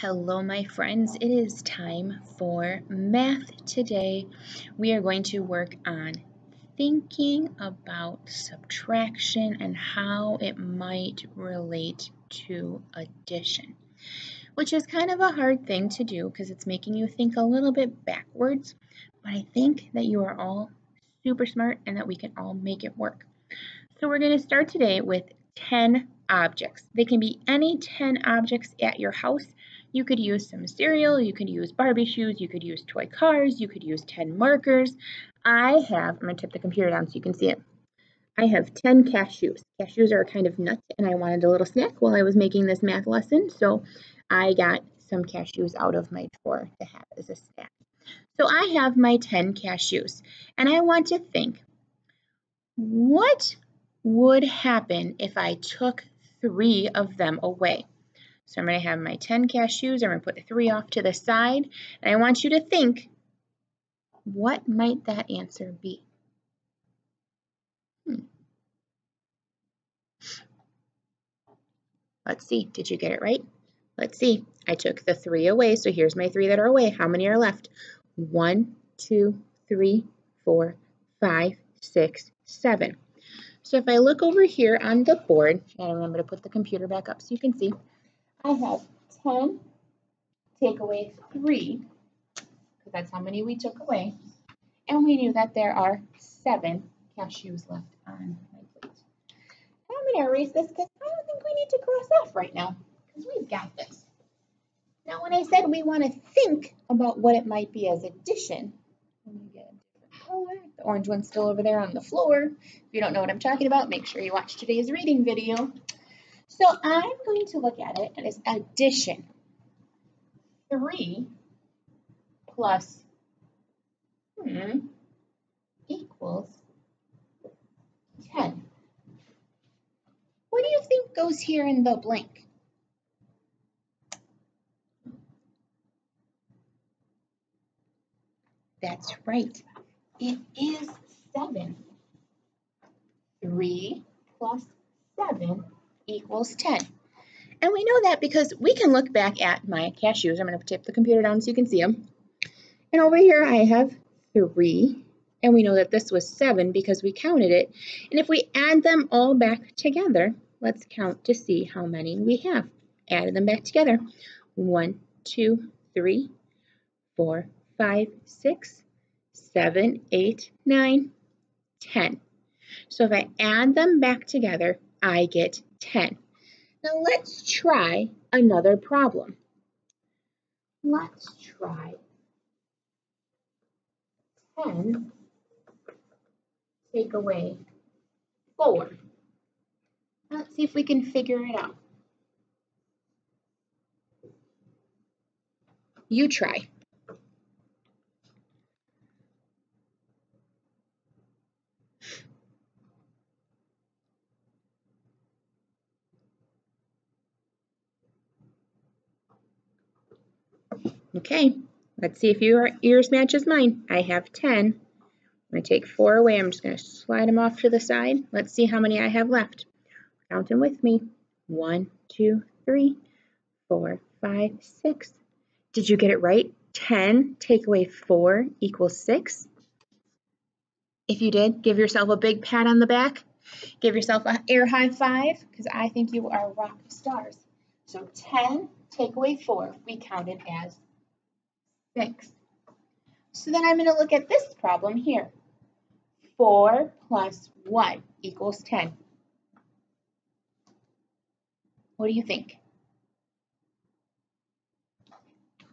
Hello, my friends. It is time for math today. We are going to work on thinking about subtraction and how it might relate to addition, which is kind of a hard thing to do because it's making you think a little bit backwards. But I think that you are all super smart and that we can all make it work. So we're going to start today with 10 objects. They can be any 10 objects at your house you could use some cereal, you could use Barbie shoes, you could use toy cars, you could use 10 markers. I have, I'm going to tip the computer down so you can see it. I have 10 cashews. Cashews are a kind of nut, and I wanted a little snack while I was making this math lesson, so I got some cashews out of my drawer to have as a snack. So I have my 10 cashews, and I want to think, what would happen if I took three of them away? So I'm going to have my 10 cashews. I'm going to put the three off to the side. And I want you to think, what might that answer be? Hmm. Let's see. Did you get it right? Let's see. I took the three away. So here's my three that are away. How many are left? One, two, three, four, five, six, seven. So if I look over here on the board, and remember to put the computer back up so you can see, I have 10, take away 3, because that's how many we took away, and we knew that there are 7 cashews left on my plate. I'm going to erase this because I don't think we need to cross off right now, because we've got this. Now, when I said we want to think about what it might be as addition, let me get a different color. The orange one's still over there on the floor. If you don't know what I'm talking about, make sure you watch today's reading video. So I'm going to look at it as addition. 3 plus hmm, equals 10. What do you think goes here in the blank? That's right. It is 7. 3 plus 7 equals 10. And we know that because we can look back at my cashews. I'm going to tip the computer down so you can see them. And over here I have 3. And we know that this was 7 because we counted it. And if we add them all back together, let's count to see how many we have. Added them back together. 1, 2, 3, 4, 5, 6, 7, 8, 9, 10. So if I add them back together, I get 10. Now let's try another problem. Let's try 10 take away 4. Let's see if we can figure it out. You try. Okay, let's see if your ears matches mine. I have 10. I'm going to take 4 away. I'm just going to slide them off to the side. Let's see how many I have left. Count them with me. 1, 2, 3, 4, 5, 6. Did you get it right? 10 take away 4 equals 6. If you did, give yourself a big pat on the back. Give yourself an air high five because I think you are rock stars. So 10 take away 4 we counted as 6. So then I'm going to look at this problem here. 4 plus 1 equals 10. What do you think?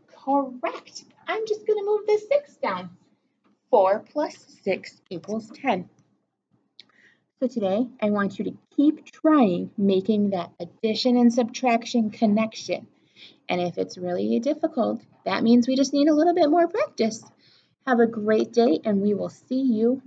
Correct. I'm just going to move this 6 down. 4 plus 6 equals 10. So today, I want you to keep trying making that addition and subtraction connection. And if it's really difficult, that means we just need a little bit more practice. Have a great day, and we will see you